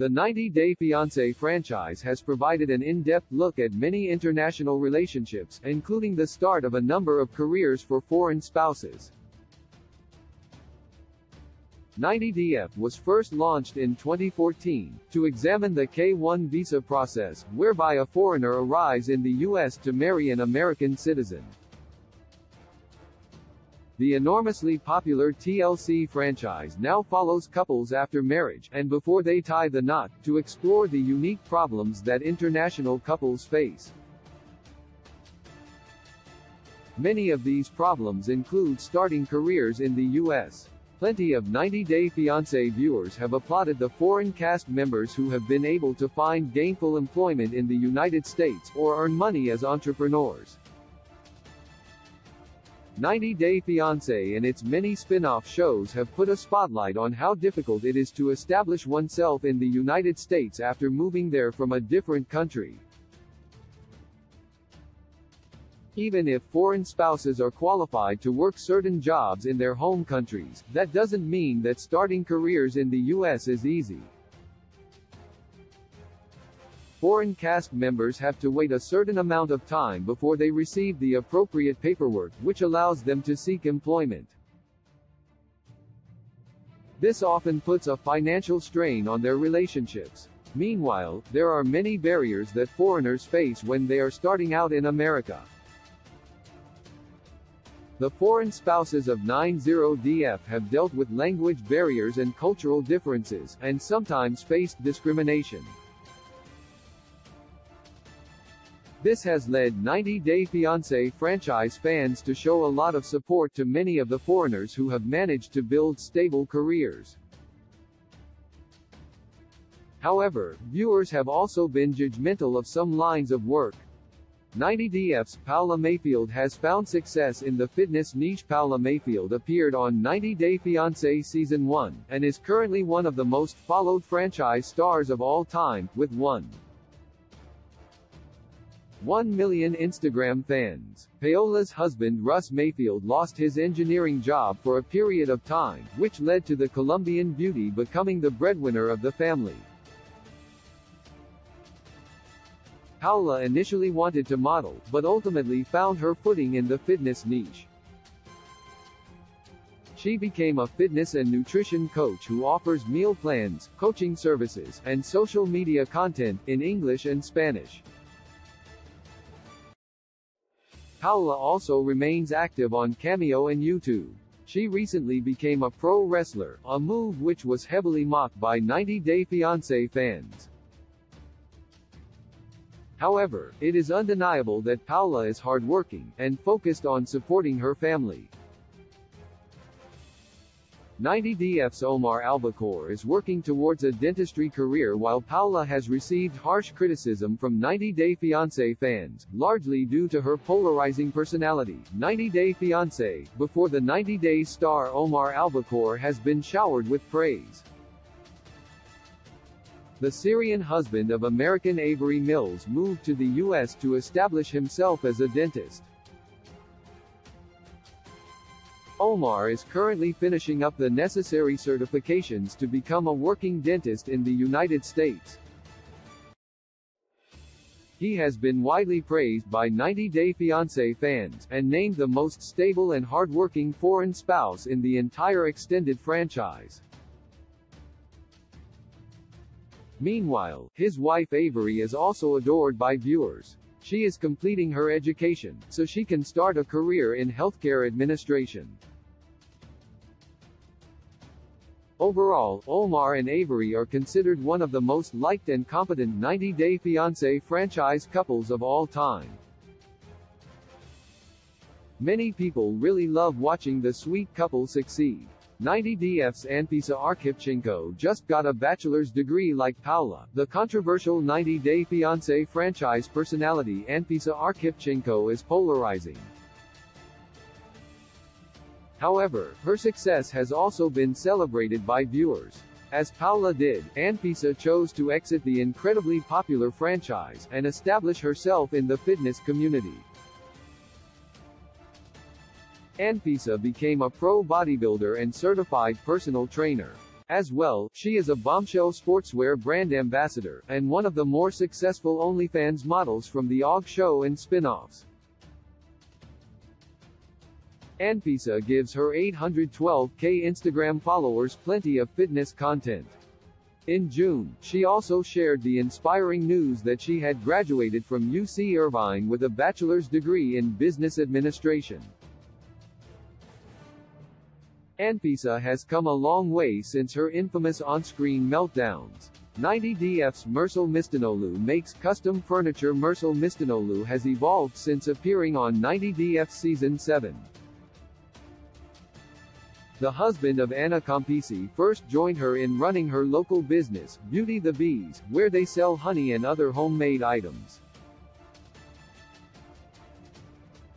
The 90 Day Fiancé franchise has provided an in-depth look at many international relationships, including the start of a number of careers for foreign spouses. 90DF was first launched in 2014, to examine the K-1 visa process, whereby a foreigner arrives in the U.S. to marry an American citizen. The enormously popular TLC franchise now follows couples after marriage, and before they tie the knot, to explore the unique problems that international couples face. Many of these problems include starting careers in the U.S. Plenty of 90 Day Fiancé viewers have applauded the foreign cast members who have been able to find gainful employment in the United States, or earn money as entrepreneurs. 90 Day Fiancé and its many spin-off shows have put a spotlight on how difficult it is to establish oneself in the United States after moving there from a different country. Even if foreign spouses are qualified to work certain jobs in their home countries, that doesn't mean that starting careers in the U.S. is easy. Foreign cast members have to wait a certain amount of time before they receive the appropriate paperwork, which allows them to seek employment. This often puts a financial strain on their relationships. Meanwhile, there are many barriers that foreigners face when they are starting out in America. The foreign spouses of 90DF have dealt with language barriers and cultural differences, and sometimes faced discrimination. This has led 90 Day Fiancé franchise fans to show a lot of support to many of the foreigners who have managed to build stable careers. However, viewers have also been judgmental of some lines of work. 90DF's Paola Mayfield has found success in the fitness niche. Paola Mayfield appeared on 90 Day Fiancé Season 1, and is currently one of the most followed franchise stars of all time, with 1. 1 million Instagram fans. Paola's husband Russ Mayfield lost his engineering job for a period of time, which led to the Colombian beauty becoming the breadwinner of the family. Paola initially wanted to model, but ultimately found her footing in the fitness niche. She became a fitness and nutrition coach who offers meal plans, coaching services, and social media content, in English and Spanish. Paola also remains active on Cameo and YouTube. She recently became a pro wrestler, a move which was heavily mocked by 90 Day Fiancé fans. However, it is undeniable that Paola is hardworking, and focused on supporting her family. 90DF's Omar Albakour is working towards a dentistry career while Paola has received harsh criticism from 90 Day Fiancé fans, largely due to her polarizing personality. 90 Day Fiancé, before the 90 Day star Omar Albakour has been showered with praise. The Syrian husband of American Avery Mills moved to the U.S. to establish himself as a dentist. Omar is currently finishing up the necessary certifications to become a working dentist in the United States. He has been widely praised by 90 Day Fiancé fans, and named the most stable and hardworking foreign spouse in the entire extended franchise. Meanwhile, his wife Avery is also adored by viewers. She is completing her education, so she can start a career in healthcare administration. Overall, Omar and Avery are considered one of the most liked and competent 90 Day Fiancé franchise couples of all time. Many people really love watching the sweet couple succeed. 90DF's Anfisa Arkhipchenko just got a bachelor's degree like Paola. The controversial 90 Day Fiancé franchise personality Anfisa Arkhipchenko is polarizing. However, her success has also been celebrated by viewers. As Paola did, Anfisa chose to exit the incredibly popular franchise, and establish herself in the fitness community. Anfisa became a pro bodybuilder and certified personal trainer. As well, she is a bombshell sportswear brand ambassador, and one of the more successful OnlyFans models from the OG show and spin-offs. Anfisa gives her 812k Instagram followers plenty of fitness content. In June, she also shared the inspiring news that she had graduated from UC Irvine with a bachelor's degree in business administration. Anfisa has come a long way since her infamous on-screen meltdowns. 90DF's Mursel Mistanoglu makes custom furniture Mursel Mistanoglu has evolved since appearing on 90DF Season 7. The husband of Anna Campisi first joined her in running her local business, Beauty the Bees, where they sell honey and other homemade items.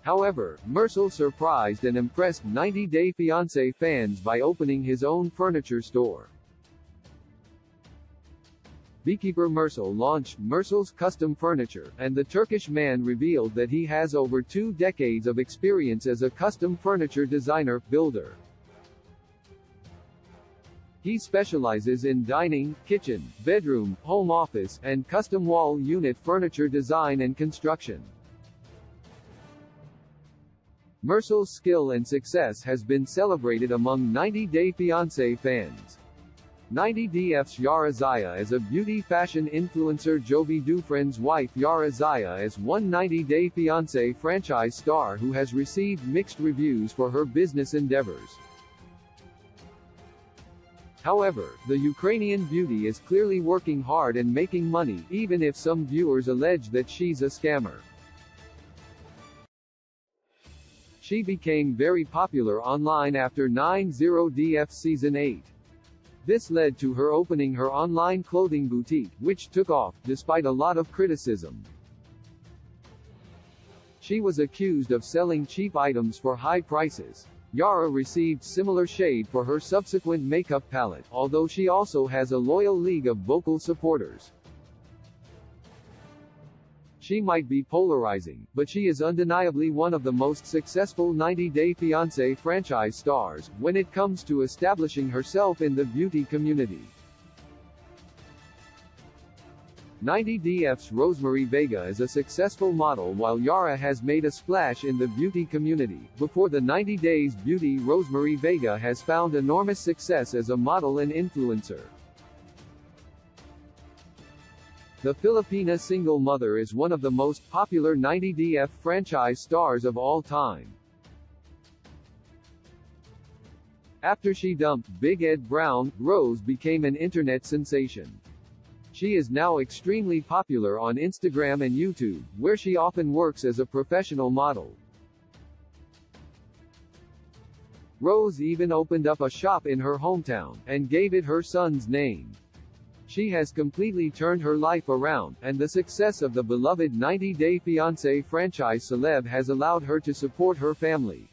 However, Mursel surprised and impressed 90 Day Fiancé fans by opening his own furniture store. Beekeeper Mursel launched Mursel's Custom Furniture, and the Turkish man revealed that he has over two decades of experience as a custom furniture designer, builder. He specializes in dining, kitchen, bedroom, home office, and custom wall unit furniture design and construction. Mursel's skill and success has been celebrated among 90 Day Fiancé fans. 90DF's Yara Zaya is a beauty fashion influencer Jovi Dufresne's wife Yara Zaya is one 90 Day Fiancé franchise star who has received mixed reviews for her business endeavors. However, the Ukrainian beauty is clearly working hard and making money, even if some viewers allege that she's a scammer. She became very popular online after 90DF Season 8. This led to her opening her online clothing boutique, which took off, despite a lot of criticism. She was accused of selling cheap items for high prices. Yara received similar shade for her subsequent makeup palette, although she also has a loyal league of vocal supporters. She might be polarizing, but she is undeniably one of the most successful 90 Day Fiancé franchise stars, when it comes to establishing herself in the beauty community. 90DF's Rosemary Vega is a successful model while Yara has made a splash in the beauty community. Before the 90 Days Beauty Rosemary Vega has found enormous success as a model and influencer. The Filipina single mother is one of the most popular 90DF franchise stars of all time. After she dumped Big Ed Brown, Rose became an internet sensation. She is now extremely popular on Instagram and YouTube, where she often works as a professional model. Rose even opened up a shop in her hometown, and gave it her son's name. She has completely turned her life around, and the success of the beloved 90 Day Fiancé franchise celeb has allowed her to support her family.